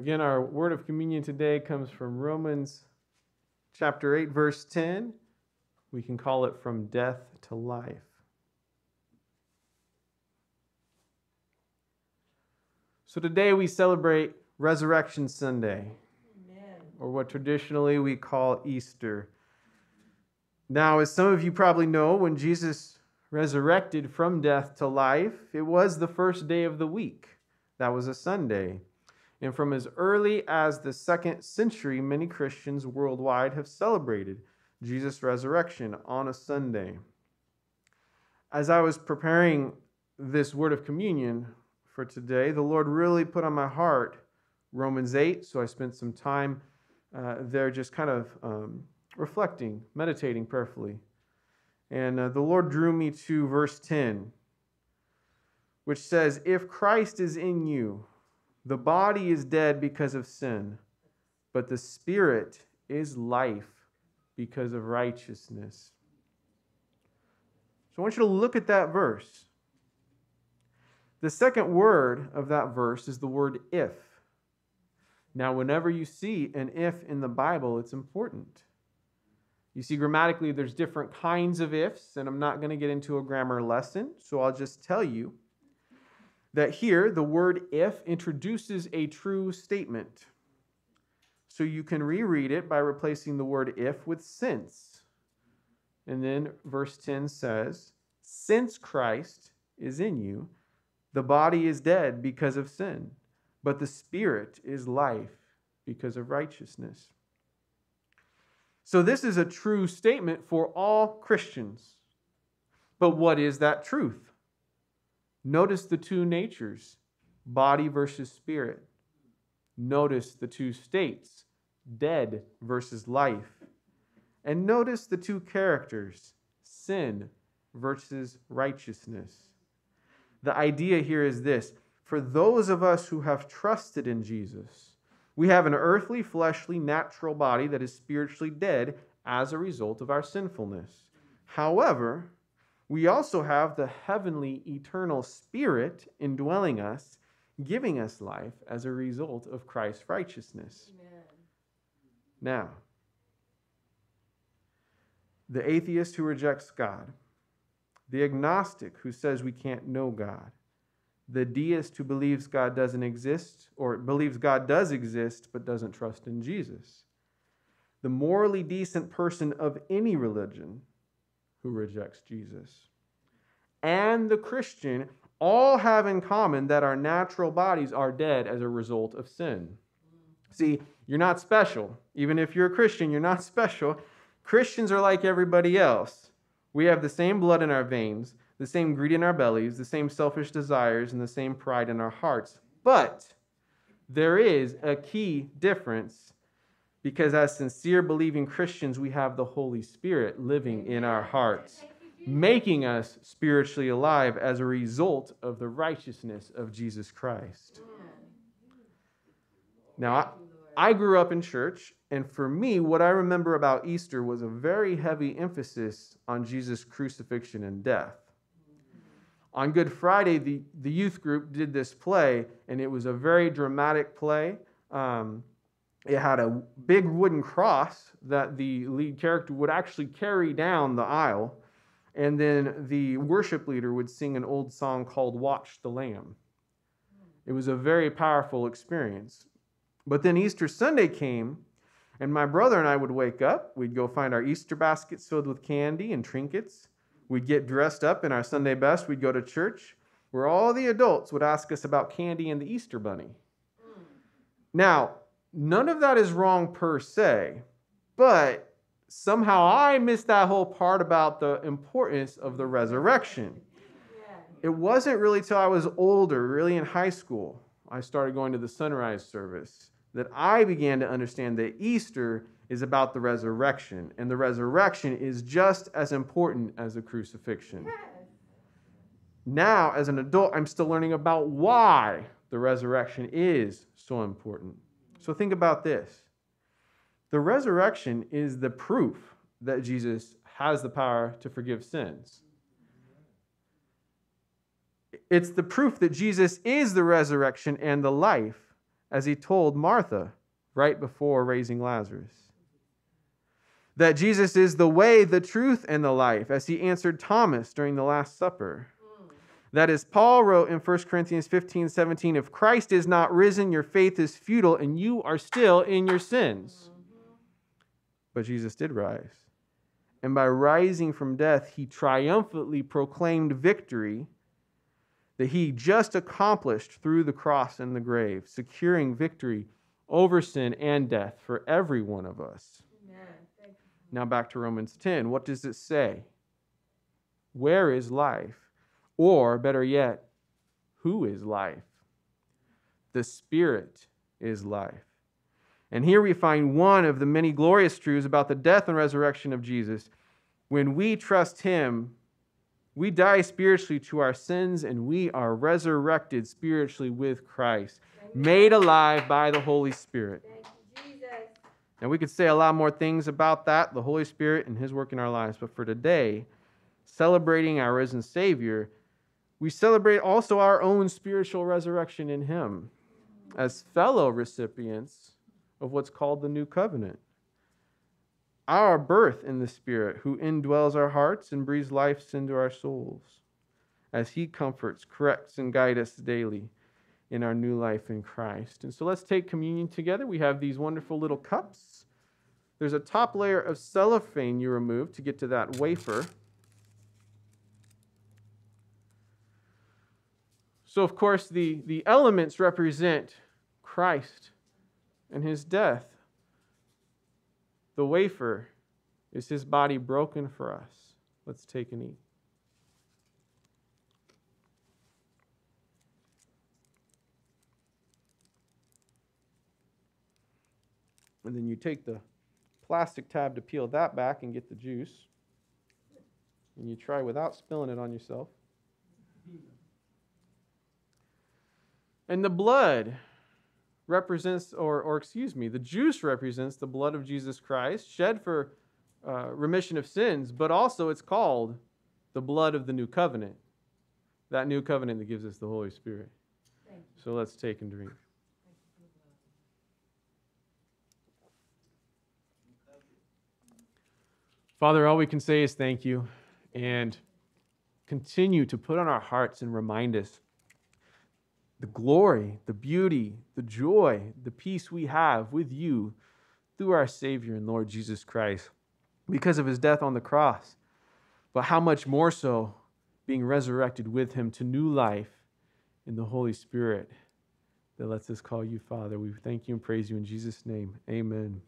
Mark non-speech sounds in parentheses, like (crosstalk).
Again, our word of communion today comes from Romans chapter 8, verse 10. We can call it from death to life. So today we celebrate Resurrection Sunday, Amen. or what traditionally we call Easter. Now, as some of you probably know, when Jesus resurrected from death to life, it was the first day of the week. That was a Sunday. And from as early as the second century, many Christians worldwide have celebrated Jesus' resurrection on a Sunday. As I was preparing this word of communion for today, the Lord really put on my heart Romans 8, so I spent some time uh, there just kind of um, reflecting, meditating prayerfully. And uh, the Lord drew me to verse 10, which says, If Christ is in you, the body is dead because of sin, but the spirit is life because of righteousness. So I want you to look at that verse. The second word of that verse is the word if. Now, whenever you see an if in the Bible, it's important. You see, grammatically, there's different kinds of ifs, and I'm not going to get into a grammar lesson, so I'll just tell you that here the word if introduces a true statement. So you can reread it by replacing the word if with since. And then verse 10 says, Since Christ is in you, the body is dead because of sin, but the spirit is life because of righteousness. So this is a true statement for all Christians. But what is that truth? Notice the two natures, body versus spirit. Notice the two states, dead versus life. And notice the two characters, sin versus righteousness. The idea here is this for those of us who have trusted in Jesus, we have an earthly, fleshly, natural body that is spiritually dead as a result of our sinfulness. However, we also have the heavenly, eternal Spirit indwelling us, giving us life as a result of Christ's righteousness. Amen. Now, the atheist who rejects God, the agnostic who says we can't know God, the deist who believes God doesn't exist or believes God does exist but doesn't trust in Jesus, the morally decent person of any religion who rejects Jesus, and the Christian all have in common that our natural bodies are dead as a result of sin. See, you're not special. Even if you're a Christian, you're not (laughs) special. Christians are like everybody else. We have the same blood in our veins, the same greed in our bellies, the same selfish desires, and the same pride in our hearts. But there is a key difference because as sincere believing Christians, we have the Holy Spirit living in our hearts, making us spiritually alive as a result of the righteousness of Jesus Christ. Now, I, I grew up in church, and for me, what I remember about Easter was a very heavy emphasis on Jesus' crucifixion and death. On Good Friday, the, the youth group did this play, and it was a very dramatic play. Um, it had a big wooden cross that the lead character would actually carry down the aisle. And then the worship leader would sing an old song called Watch the Lamb. It was a very powerful experience. But then Easter Sunday came, and my brother and I would wake up. We'd go find our Easter baskets filled with candy and trinkets. We'd get dressed up in our Sunday best. We'd go to church, where all the adults would ask us about candy and the Easter bunny. Now, none of that is wrong per se, but somehow I missed that whole part about the importance of the resurrection. It wasn't really till I was older, really in high school, I started going to the sunrise service, that I began to understand that Easter is about the resurrection, and the resurrection is just as important as the crucifixion. Now, as an adult, I'm still learning about why the resurrection is so important. So think about this the resurrection is the proof that Jesus has the power to forgive sins. It's the proof that Jesus is the resurrection and the life, as he told Martha right before raising Lazarus. That Jesus is the way, the truth, and the life, as he answered Thomas during the Last Supper. That is, Paul wrote in 1 Corinthians 15 17, if Christ is not risen, your faith is futile and you are still in your sins. But Jesus did rise. And by rising from death, he triumphantly proclaimed victory that he just accomplished through the cross and the grave, securing victory over sin and death for every one of us. Now back to Romans 10. What does it say? Where is life? Or, better yet, who is life? The Spirit is life. And here we find one of the many glorious truths about the death and resurrection of Jesus. When we trust Him, we die spiritually to our sins and we are resurrected spiritually with Christ, made alive by the Holy Spirit. And we could say a lot more things about that, the Holy Spirit and His work in our lives. But for today, celebrating our risen Savior, we celebrate also our own spiritual resurrection in Him as fellow recipients of what's called the New Covenant. Our birth in the Spirit, who indwells our hearts and breathes life into our souls, as He comforts, corrects, and guides us daily in our new life in Christ. And so let's take communion together. We have these wonderful little cups. There's a top layer of cellophane you remove to get to that wafer. So, of course, the, the elements represent Christ and his death. The wafer is his body broken for us. Let's take and eat. And then you take the plastic tab to peel that back and get the juice. And you try without spilling it on yourself. And the blood represents, or, or excuse me, the juice represents the blood of Jesus Christ, shed for uh, remission of sins, but also it's called the blood of the new covenant. That new covenant that gives us the Holy Spirit. So let's take and drink. Father, all we can say is thank you and continue to put on our hearts and remind us the glory, the beauty, the joy, the peace we have with you through our Savior and Lord Jesus Christ because of his death on the cross. But how much more so being resurrected with him to new life in the Holy Spirit that lets us call you Father. We thank you and praise you in Jesus' name. Amen.